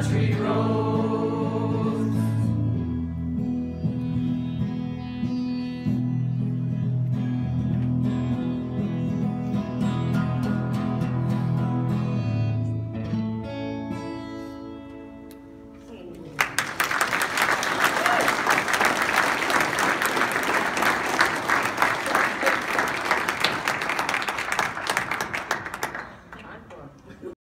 country road.